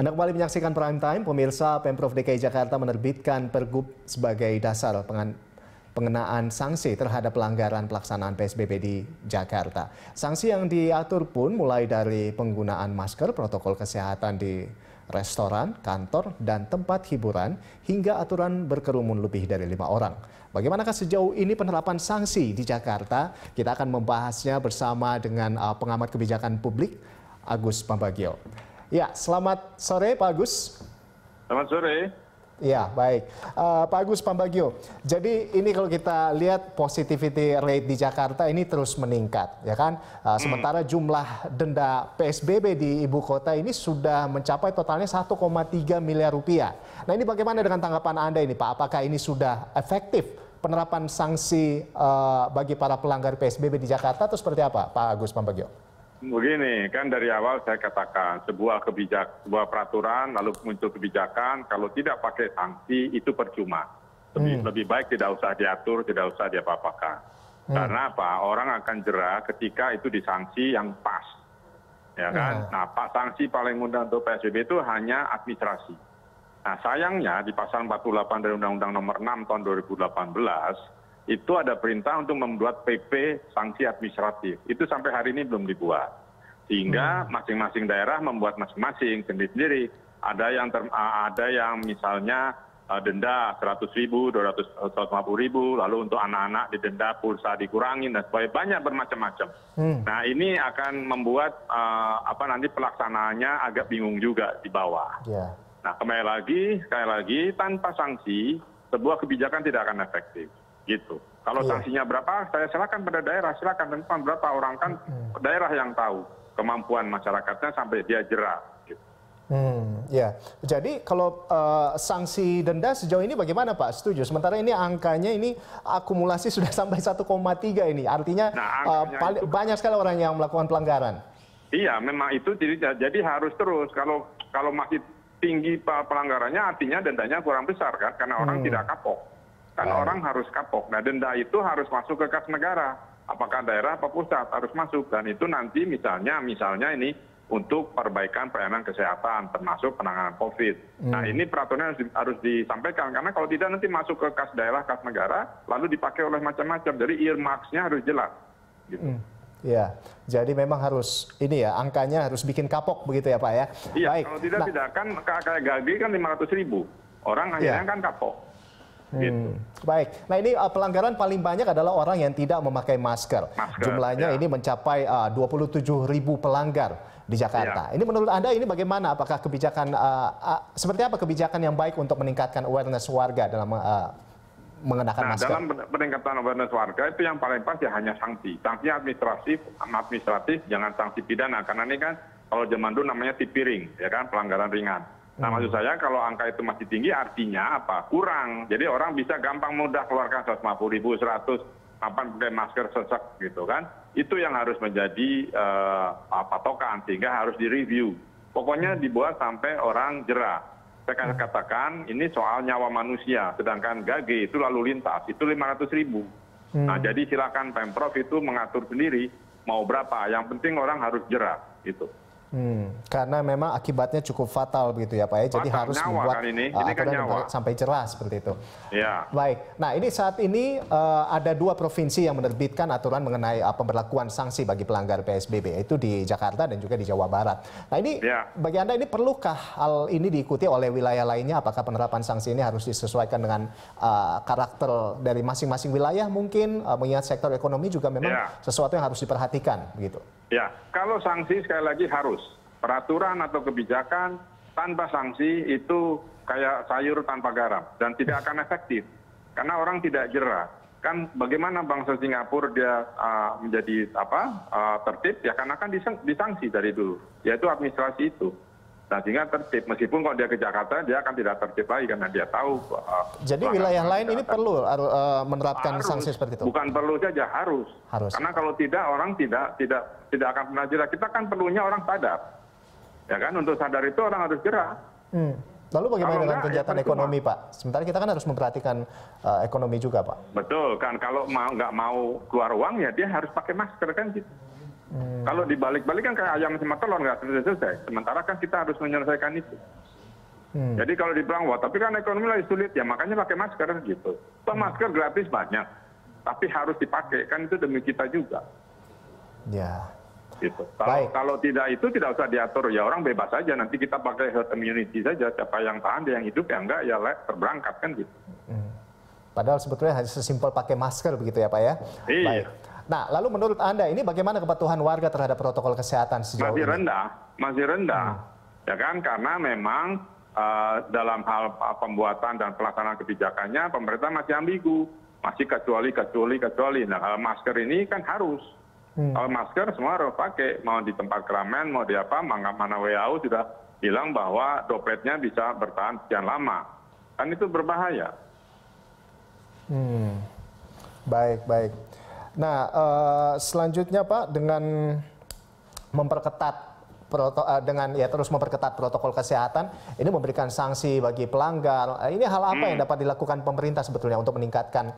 Anda kembali menyaksikan Prime Time, pemirsa Pemprov DKI Jakarta menerbitkan pergub sebagai dasar pengenaan sanksi terhadap pelanggaran pelaksanaan PSBB di Jakarta. Sanksi yang diatur pun mulai dari penggunaan masker, protokol kesehatan di restoran, kantor, dan tempat hiburan, hingga aturan berkerumun lebih dari lima orang. Bagaimanakah sejauh ini penerapan sanksi di Jakarta? Kita akan membahasnya bersama dengan uh, pengamat kebijakan publik, Agus Pambagio. Ya, selamat sore Pak Agus. Selamat sore. Ya, baik. Uh, Pak Agus Pambagio, jadi ini kalau kita lihat positivity rate di Jakarta ini terus meningkat, ya kan? Uh, sementara jumlah denda PSBB di ibu kota ini sudah mencapai totalnya 1,3 miliar rupiah. Nah ini bagaimana dengan tanggapan Anda ini Pak? Apakah ini sudah efektif penerapan sanksi uh, bagi para pelanggar PSBB di Jakarta atau seperti apa Pak Agus Pambagio? Begini kan dari awal saya katakan sebuah kebijak sebuah peraturan lalu muncul kebijakan kalau tidak pakai sanksi itu percuma lebih hmm. lebih baik tidak usah diatur tidak usah diapa-apakan hmm. karena apa orang akan jerah ketika itu disanksi yang pas ya kan hmm. nah pak sanksi paling mudah untuk psbb itu hanya administrasi nah sayangnya di pasal 48 dari undang-undang nomor 6 tahun 2018 itu ada perintah untuk membuat pp sanksi administratif itu sampai hari ini belum dibuat sehingga hmm. masing-masing daerah membuat masing-masing sendiri-sendiri ada yang ada yang misalnya denda seratus ribu, dua ratus lima puluh ribu, lalu untuk anak-anak didenda pulsa dikurangin dan sebagainya banyak bermacam-macam. Hmm. Nah ini akan membuat uh, apa nanti pelaksanaannya agak bingung juga di bawah. Yeah. Nah kembali lagi, sekali lagi tanpa sanksi sebuah kebijakan tidak akan efektif gitu kalau iya. sanksinya berapa saya serahkan pada daerah silakan tentukan berapa orang kan hmm. daerah yang tahu kemampuan masyarakatnya sampai dia jerah gitu. Hmm, ya. Jadi kalau uh, sanksi denda sejauh ini bagaimana Pak? Setuju. Sementara ini angkanya ini akumulasi sudah sampai 1,3 ini. Artinya nah, uh, itu... banyak sekali orang yang melakukan pelanggaran. Iya, memang itu jadi, jadi harus terus. Kalau kalau masih tinggi pelanggarannya artinya dendanya kurang besar kan karena orang hmm. tidak kapok kan orang harus kapok nah denda itu harus masuk ke kas negara apakah daerah apa pusat harus masuk dan itu nanti misalnya misalnya ini untuk perbaikan pelayanan kesehatan termasuk penanganan covid nah hmm. ini peraturannya harus, harus disampaikan karena kalau tidak nanti masuk ke kas daerah kas negara lalu dipakai oleh macam-macam jadi earmarksnya harus jelas gitu hmm. Ya, jadi memang harus ini ya angkanya harus bikin kapok begitu ya Pak ya. Iya, Baik. kalau tidak nah, tidak kan kayak gaji kan 500 ribu orang akhirnya ya. kan kapok. Gitu. Hmm. Baik. Nah ini uh, pelanggaran paling banyak adalah orang yang tidak memakai masker. masker Jumlahnya ya. ini mencapai uh, 27 ribu pelanggar di Jakarta. Ya. Ini menurut Anda ini bagaimana? Apakah kebijakan uh, uh, seperti apa kebijakan yang baik untuk meningkatkan awareness warga dalam uh, mengenakan nah, masker? Dalam peningkatan awareness warga itu yang paling pas ya hanya sanksi. Sanksi administratif, administratif jangan sanksi pidana karena ini kan kalau zaman dulu namanya tipiring, ya kan pelanggaran ringan nah maksud saya kalau angka itu masih tinggi artinya apa? Kurang. Jadi orang bisa gampang mudah keluarkan seratus lima puluh ribu seratus pakai masker sesek gitu kan? Itu yang harus menjadi uh, patokan sehingga harus direview. Pokoknya dibuat sampai orang jerah. Saya katakan ini soal nyawa manusia sedangkan gage itu lalu lintas itu lima ratus ribu. Hmm. nah jadi silakan pemprov itu mengatur sendiri mau berapa. Yang penting orang harus jerah itu Hmm, karena memang akibatnya cukup fatal begitu ya Pak ya. Jadi fatal, harus nyawa membuat kan ini. Ini uh, kan nyawa. sampai jelas seperti itu. Ya. Baik. Nah ini saat ini uh, ada dua provinsi yang menerbitkan aturan mengenai uh, pemberlakuan sanksi bagi pelanggar PSBB yaitu di Jakarta dan juga di Jawa Barat. Nah ini ya. bagi anda ini perlukah hal ini diikuti oleh wilayah lainnya? Apakah penerapan sanksi ini harus disesuaikan dengan uh, karakter dari masing-masing wilayah mungkin uh, mengingat sektor ekonomi juga memang ya. sesuatu yang harus diperhatikan begitu. Ya, kalau sanksi sekali lagi harus. Peraturan atau kebijakan tanpa sanksi itu kayak sayur tanpa garam dan tidak akan efektif. Karena orang tidak jerah. Kan bagaimana bangsa Singapura dia uh, menjadi apa uh, tertib? Ya karena kan disangsi dari dulu, yaitu administrasi itu. Nah sehingga tertib. Meskipun kalau dia ke Jakarta dia akan tidak tertib lagi karena dia tahu uh, jadi wilayah lain ini perlu uh, menerapkan harus, sanksi seperti itu? Bukan perlu saja harus. Harus. Karena kalau tidak orang tidak tidak tidak akan pernah jerah. Kita kan perlunya orang padat ya kan untuk sadar itu orang harus jerah hmm. Lalu bagaimana kalau dengan ya kegiatan ya ekonomi, Pak? Sementara kita kan harus memperhatikan uh, ekonomi juga, Pak. Betul kan, kalau mau nggak mau keluar uang ya dia harus pakai masker kan gitu. Hmm. Kalau dibalik-balik kan kayak ayam sama telur nggak selesai-selesai. Sementara kan kita harus menyelesaikan itu. Hmm. Jadi kalau dibilang, wah tapi kan ekonomi lagi sulit, ya makanya pakai masker gitu. Toh hmm. masker gratis banyak, tapi harus dipakai, kan itu demi kita juga. Ya. Gitu. Kalau, tidak itu tidak usah diatur, ya orang bebas saja, nanti kita pakai herd immunity saja, siapa yang tahan, dia yang hidup, ya enggak, ya terberangkat kan gitu. Hmm. Padahal sebetulnya hanya sesimpel pakai masker begitu ya Pak ya? Iya. Baik. Nah, lalu menurut Anda ini bagaimana kepatuhan warga terhadap protokol kesehatan sejauh masih ini? rendah, masih rendah. Hmm. Ya kan, karena memang uh, dalam hal uh, pembuatan dan pelaksanaan kebijakannya pemerintah masih ambigu. Masih kecuali, kecuali, kecuali. Nah, masker ini kan harus. Hmm. Kalau masker semua harus pakai. Mau di tempat keramaian, mau di apa, mana, mana WHO sudah bilang bahwa dropletnya bisa bertahan sekian lama. Kan itu berbahaya. Hmm. Baik, baik. Nah, uh, selanjutnya Pak dengan memperketat proto, uh, dengan ya terus memperketat protokol kesehatan, ini memberikan sanksi bagi pelanggar. Ini hal apa hmm. yang dapat dilakukan pemerintah sebetulnya untuk meningkatkan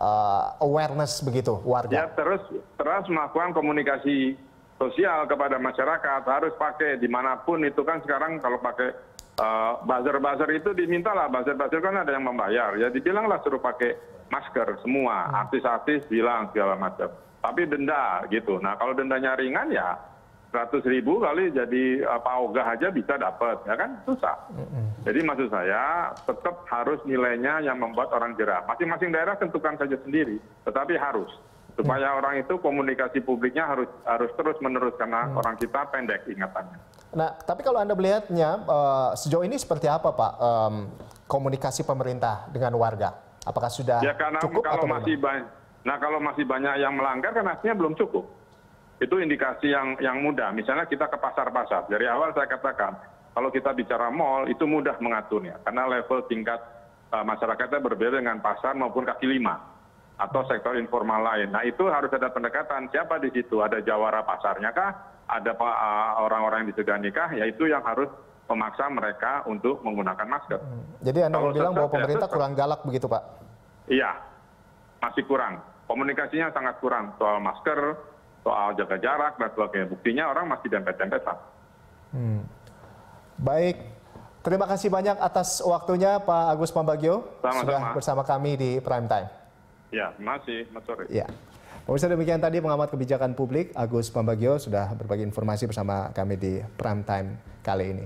uh, awareness begitu warga? Ya terus terus melakukan komunikasi sosial kepada masyarakat harus pakai di mana pun itu kan sekarang kalau pakai uh, buzzer-buzzer itu dimintalah buzzer-buzzer kan ada yang membayar ya dibilanglah suruh pakai masker semua hmm. artis-artis bilang segala macam tapi denda gitu nah kalau dendanya ringan ya seratus ribu kali jadi uh, Pak Ogah aja bisa dapat ya kan? Susah. Hmm. jadi maksud saya tetap harus nilainya yang membuat orang jerah. Masing-masing daerah tentukan saja sendiri tetapi harus. Supaya orang itu komunikasi publiknya harus harus terus menerus karena orang kita pendek ingatannya. Nah, tapi kalau Anda melihatnya uh, sejauh ini seperti apa Pak um, komunikasi pemerintah dengan warga? Apakah sudah ya, karena cukup kalau atau masih banyak, Nah, kalau masih banyak yang melanggar kan artinya belum cukup. Itu indikasi yang yang mudah. Misalnya kita ke pasar-pasar. Dari awal saya katakan, kalau kita bicara mall itu mudah mengaturnya karena level tingkat uh, masyarakatnya berbeda dengan pasar maupun kaki lima atau sektor informal lain. Nah, itu harus ada pendekatan. Siapa di situ? Ada jawara pasarnya kah? ada orang-orang yang disegani kah ya itu yang harus memaksa mereka untuk menggunakan masker. Hmm. Jadi Anda mau bilang bahwa ya pemerintah kurang galak begitu Pak? Iya, masih kurang. Komunikasinya sangat kurang soal masker, soal jaga jarak dan sebagainya. Buktinya orang masih dempet-dempetan. Hmm. Baik, terima kasih banyak atas waktunya Pak Agus Pambagio Sama-sama. sudah bersama kami di Prime Time. Ya, masih, mas sore. Ya. Pemirsa demikian tadi pengamat kebijakan publik Agus Pambagio sudah berbagi informasi bersama kami di Prime Time kali ini.